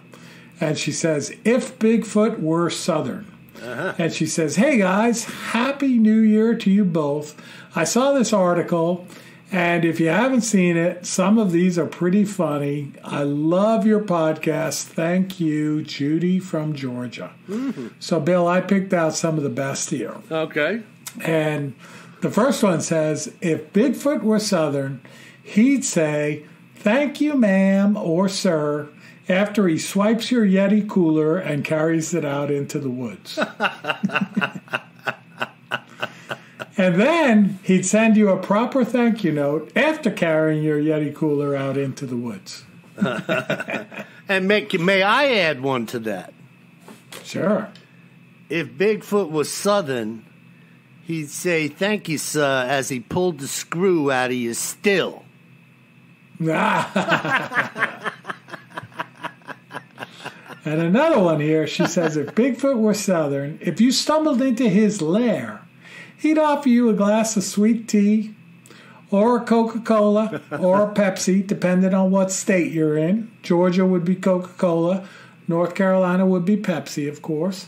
and she says, If Bigfoot were Southern. And she says, Hey guys, Happy New Year to you both. I saw this article, and if you haven't seen it, some of these are pretty funny. I love your podcast. Thank you, Judy from Georgia. Mm-hmm. So, Bill, I picked out some of the best here.
Okay.
And the first one says, if Bigfoot were Southern, he'd say, Thank you, ma'am or sir, after he swipes your Yeti cooler and carries it out into the woods. and then he'd send you a proper thank you note after carrying your Yeti cooler out into the woods.
And make, may I add one to that?
Sure.
If Bigfoot was Southern, he'd say, Thank you, sir, as he pulled the screw out of your still.
And another one here, she says, if Bigfoot were Southern, if you stumbled into his lair, he'd offer you a glass of sweet tea or a Coca Cola or a Pepsi, depending on what state you're in. Georgia would be Coca Cola, North Carolina would be Pepsi, of course,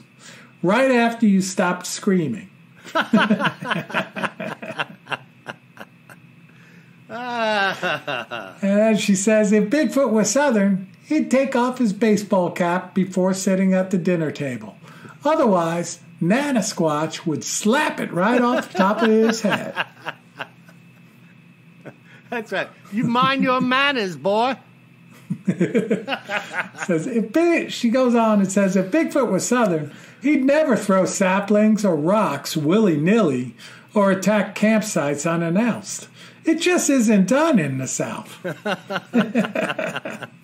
right after you stopped screaming. and she says, if Bigfoot was Southern, he'd take off his baseball cap before sitting at the dinner table. Otherwise, Nana Squatch would slap it right off the top of his head.
That's right. You mind your manners, boy.
Says if Big, she goes on and says if Bigfoot was Southern, he'd never throw saplings or rocks willy nilly or attack campsites unannounced. It just isn't done in the South.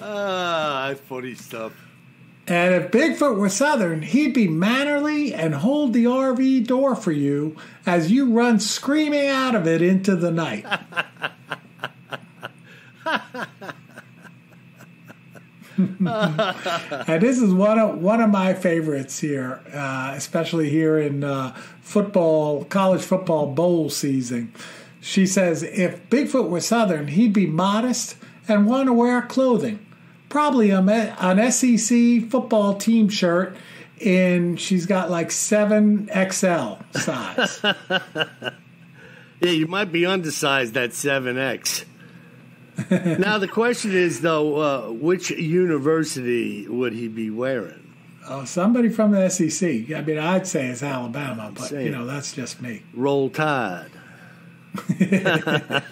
Ah, funny stuff.
And if Bigfoot were Southern, he'd be mannerly and hold the RV door for you as you run screaming out of it into the night. and this is one of one of my favorites here, uh, especially here in uh, football, college football bowl season. She says if Bigfoot were Southern, he'd be modest and want to wear clothing, probably a, an SEC football team shirt. And she's got like seven XL size.
Yeah, you might be undersized at 7X. now, the question is, though, uh, which university would he be wearing?
Oh, somebody from the SEC. I mean, I'd say it's Alabama, but you know that's just me.
Roll Tide.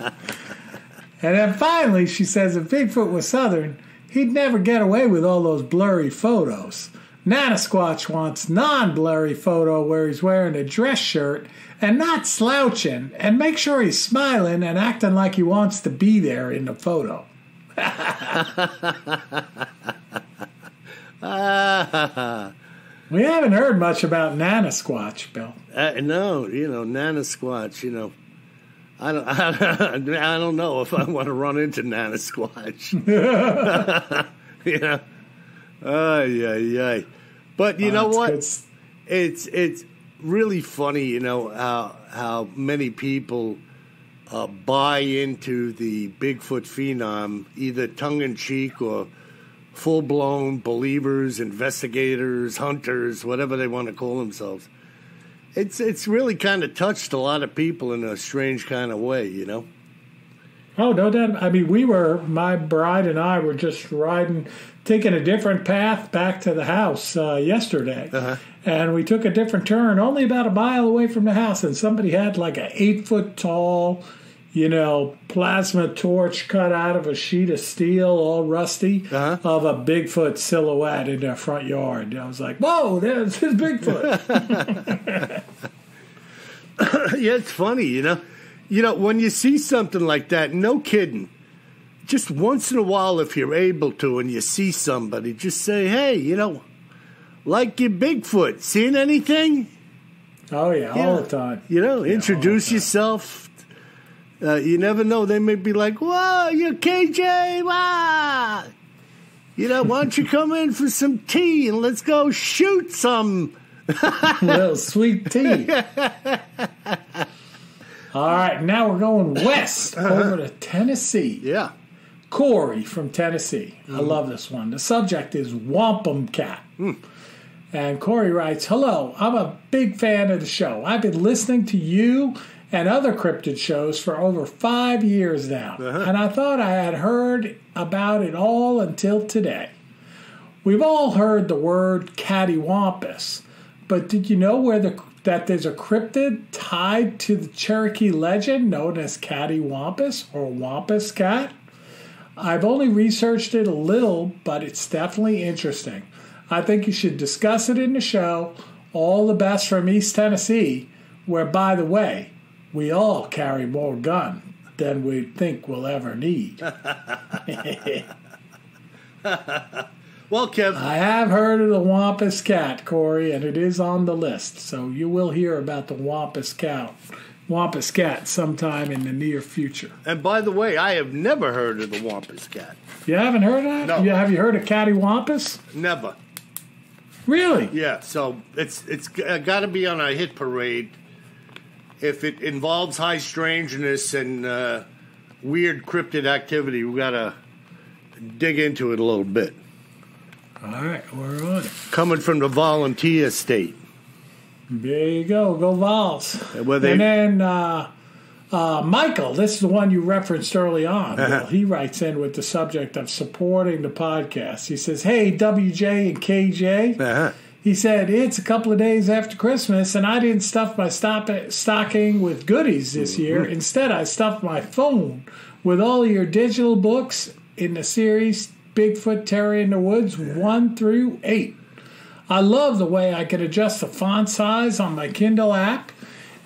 And then finally, she says if Bigfoot was Southern, he'd never get away with all those blurry photos. Nana Squatch wants non blurry photo where he's wearing a dress shirt and not slouching, and make sure he's smiling and acting like he wants to be there in the photo. we haven't heard much about Nana Squatch, Bill.
Uh, no, you know, Nana Squatch, you know. I don't, I don't know if I want to run into Nana Squatch. you know, ay, ay, ay. But you
Oh,
know
it's
what?
good
It's it's really funny, you know, how how many people uh, buy into the Bigfoot phenom, either tongue in cheek or full blown believers, investigators, hunters, whatever they want to call themselves. It's it's really kind of touched a lot of people in a strange kind of way, you know.
Oh, no doubt. I mean, we were, my bride and I were just riding, taking a different path back to the house uh, yesterday. uh -huh. And we took a different turn only about a mile away from the house. And somebody had like an eight foot tall, you know, plasma torch cut out of a sheet of steel, all rusty,
Uh-huh.
of a Bigfoot silhouette in their front yard. I was like, whoa, there's his Bigfoot.
yeah, it's funny, you know. You know, when you see something like that, no kidding. Just once in a while, if you're able to, and you see somebody, just say, "Hey, you know, like your Bigfoot, seen anything?"
oh, yeah, all the time.
You know,
all
introduce yourself. Uh, you never know; they may be like, "Whoa, you're KJ! Wow!" You know, why don't you come in for some tea and let's go shoot some?
little sweet tea. All right, now we're going west uh-huh. over to Tennessee.
Yeah.
Corey from Tennessee. I mm-hmm. love this one. The subject is Wampum Cat. Hmm. And Corey writes Hello, I'm a big fan of the show. I've been listening to you and other cryptid shows for over five years now, uh-huh. and I thought I had heard about it all until today. We've all heard the word cattywampus, but did you know where the that there's a cryptid tied to the Cherokee legend known as cattywampus or wampus cat? I've only researched it a little, but it's definitely interesting. I think you should discuss it in the show. All the best from East Tennessee, where, by the way, we all carry more gun than we think we'll ever need.
Well, Kev,
I have heard of the Wampus Cat, Corey, and it is on the list. So you will hear about the Wampus Cat, Wampus Cat sometime in the near future.
and by the way, I have never heard of the Wampus Cat.
You haven't heard of that?
No.
You, have you heard of Catty Wampus?
Never.
Really?
Yeah, so it's it's uh, got to be on a hit parade. If it involves high strangeness and uh, weird cryptid activity, we got to dig into it a little bit.
All right, we're on it.
Coming from the volunteer state,
There you go. Go Vols.
where they
and then uh, uh, Michael, this is the one you referenced early on.
Uh-huh.
Well, he writes in with the subject of supporting the podcast. He says, Hey, WJ and KJ.
uh
He said, It's a couple of days after Christmas, and I didn't stuff my stop- stocking with goodies this mm-hmm. year. Instead, I stuffed my phone with all your digital books in the series Bigfoot Terror in the Woods 1 through 8. I love the way I can adjust the font size on my Kindle app,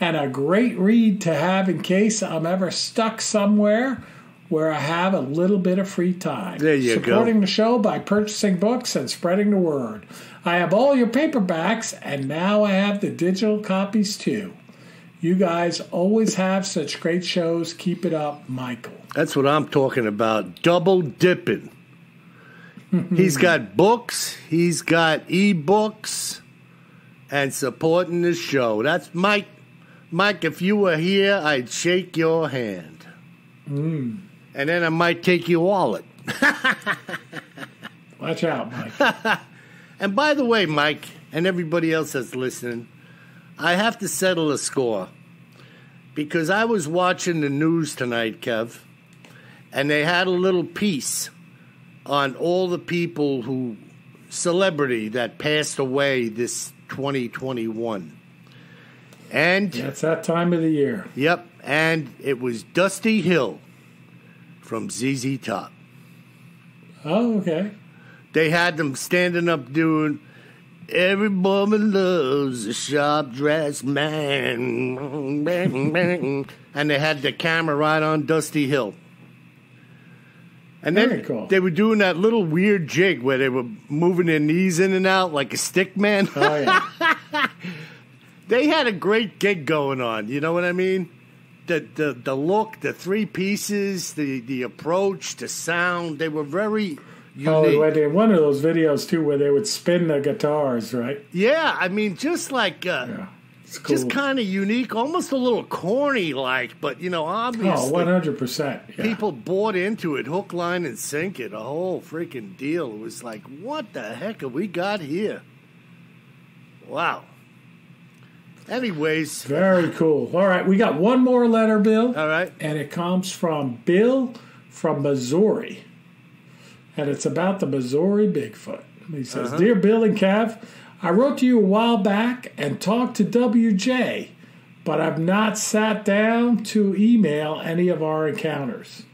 and a great read to have in case I'm ever stuck somewhere where I have a little bit of free time.
There you go.
Supporting the show by purchasing books and spreading the word. I have all your paperbacks, and now I have the digital copies too. You guys always have such great shows. Keep it up, Michael.
that's what I'm talking about. Double dipping. he's got books, he's got ebooks, and supporting the show. That's Mike. Mike, if you were here, I'd shake your hand. Mm. And then I might take your wallet.
Watch out, Mike.
And by the way, Mike, and everybody else that's listening, I have to settle a score. Because I was watching the news tonight, Kev, and they had a little piece on all the people who, celebrity that passed away this 2021. And,
That's that time of the year.
yep, and it was Dusty Hill from ZZ Top.
Oh, okay.
They had them standing up doing Every woman loves a sharp dressed man. and they had the camera right on Dusty Hill. And then
cool.
they were doing that little weird jig where they were moving their knees in and out like a stick man.
Oh, yeah.
they had a great gig going on. You know what I mean? The the the look, the three pieces, the the approach, the sound. They were very
Oh,
unique.
they one of those videos too where they would spin the guitars, right?
Yeah, I mean, just like uh,
Yeah. It's cool.
just kind of unique, almost a little corny, like, but you know,
oh,
obviously
100%. Yeah.
people bought into it, hook, line, and sinker. The whole freaking deal. It was like, what the heck have we got here? Wow. Anyways,
Very cool. All right, we got one more letter, Bill.
all right.
and it comes from Bill from Missouri. And it's about the Missouri Bigfoot. He says, uh-huh. Dear Bill and Kev, I wrote to you a while back and talked to WJ, but I've not sat down to email any of our encounters.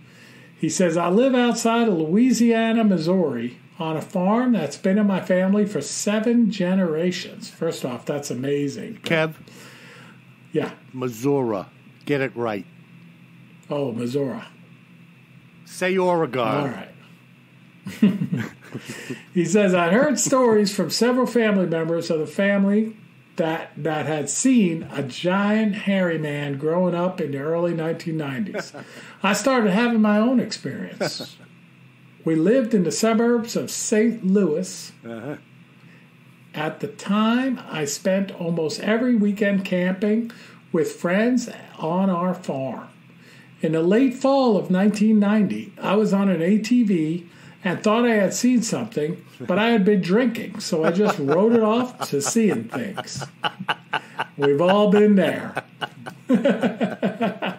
He says, I live outside of Louisiana, Missouri, on a farm that's been in my family for seven generations. First off, that's amazing.
Kev,
Yeah.
Missouri. Get it right.
Oh, Missouri.
Say Oregon.
All right. He says, I heard stories from several family members of the family that that had seen a giant hairy man growing up in the early 1990s. I started having my own experience. We lived in the suburbs of St. Louis. Uh-huh. At the time, I spent almost every weekend camping with friends on our farm. In the late fall of 1990, I was on an ATV and thought I had seen something, but I had been drinking, so I just wrote it off to seeing things. We've all been there.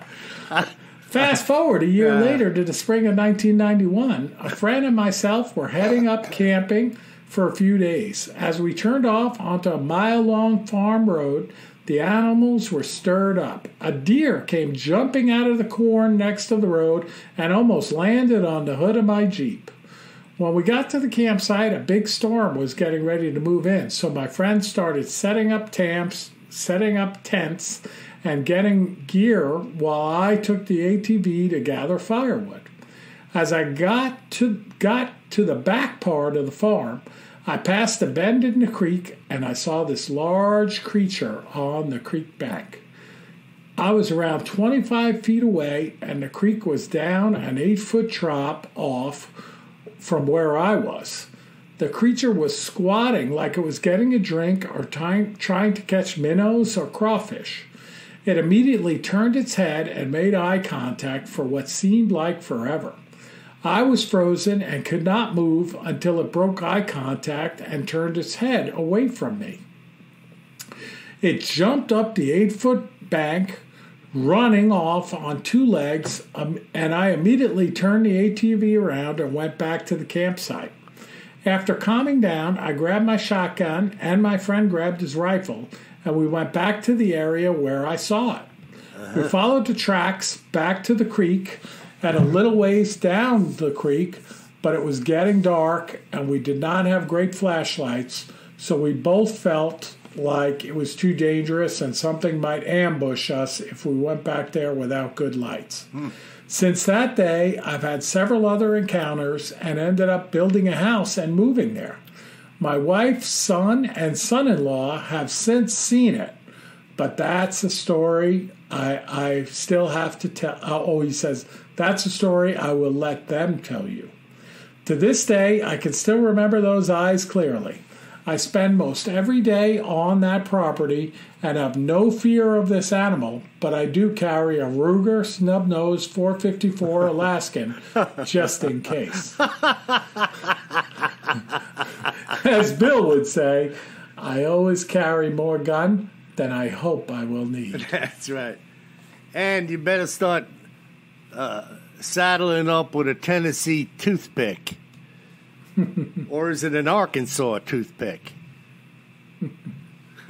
Fast forward a year later to the spring of 1991, a friend and myself were heading up camping for a few days. As we turned off onto a mile long farm road, the animals were stirred up. A deer came jumping out of the corn next to the road and almost landed on the hood of my Jeep. When we got to the campsite, a big storm was getting ready to move in, so my friends started setting up tents, setting up tents, and getting gear while I took the ATV to gather firewood. As I got to got to the back part of the farm, I passed a bend in the creek and I saw this large creature on the creek bank. I was around 25 feet away, and the creek was down an eight foot drop off from where I was. The creature was squatting like it was getting a drink or trying, trying to catch minnows or crawfish. It immediately turned its head and made eye contact for what seemed like forever. I was frozen and could not move until it broke eye contact and turned its head away from me. It jumped up the eight foot bank, running off on two legs, um, and I immediately turned the ATV around and went back to the campsite. After calming down, I grabbed my shotgun and my friend grabbed his rifle, and we went back to the area where I saw it. We followed the tracks back to the creek and a little ways down the creek, but it was getting dark and we did not have great flashlights, so we both felt like it was too dangerous and something might ambush us if we went back there without good lights. Hmm. Since that day, I've had several other encounters and ended up building a house and moving there. My wife, son, and son in law have since seen it, but that's a story I, I still have to tell. Uh, oh, he says, that's a story I will let them tell you. To this day, I can still remember those eyes clearly. I spend most every day on that property and have no fear of this animal, but I do carry a Ruger snub nose 454 Alaskan just in case. As Bill would say, I always carry more gun than I hope I will need.
That's right. And you better start uh, saddling up with a Tennessee toothpick. or is it an Arkansas toothpick?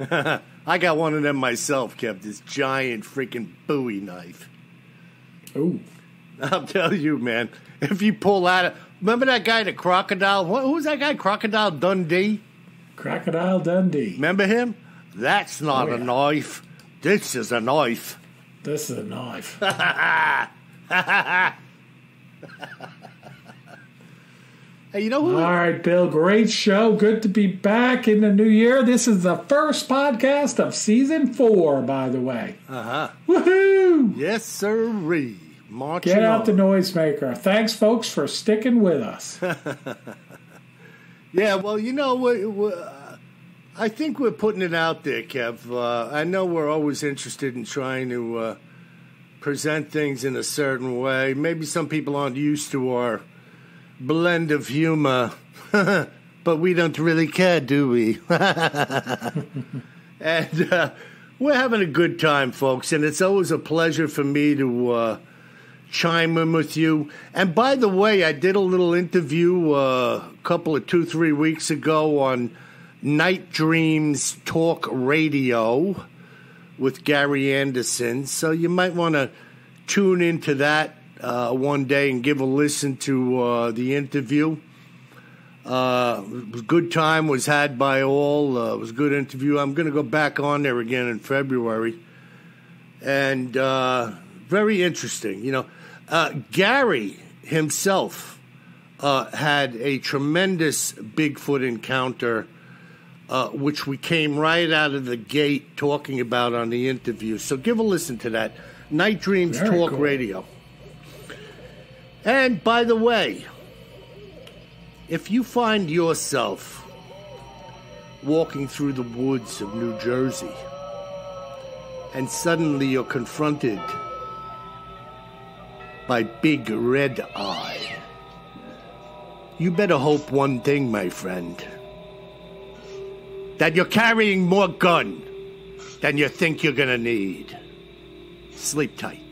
I got one of them myself, kept this giant freaking Bowie knife.
Ooh.
I'll tell you, man. If you pull out, remember that guy, the crocodile? What, who's that guy? Crocodile Dundee.
Crocodile Dundee.
Remember him? That's not
Oh,
a knife. This is a knife.
This is a knife.
Hey, you know who?
All right, Bill, great show. Good to be back in the new year. This is the first podcast of season four, by the way.
Uh huh.
Woohoo!
Yes, sirree. Marching
Get out
on.
the noisemaker. Thanks, folks, for sticking with us.
Yeah, well, you know, we, we, uh, I think we're putting it out there, Kev. Uh, I know we're always interested in trying to uh, present things in a certain way. Maybe some people aren't used to our blend of humor, but we don't really care, do we? and uh, we're having a good time, folks, and it's always a pleasure for me to. Uh, chime in with you. And by the way, I did a little interview uh, a couple of two, three weeks ago on Night Dreams Talk Radio with Gary Anderson. So you might want to tune into that uh, one day and give a listen to uh, the interview. Uh, it was a good time was had by all. Uh, it was a good interview. I'm going to go back on there again in February, and uh, very interesting. You know, uh, Gary himself uh, had a tremendous Bigfoot encounter, uh, which we came right out of the gate talking about on the interview. So give a listen to that. Night Dreams
Very
Talk
cool.
Radio. And by the way, if you find yourself walking through the woods of New Jersey and suddenly you're confronted by Big Red Eye, you better hope one thing, my friend that you're carrying more gun than you think you're gonna need. Sleep tight.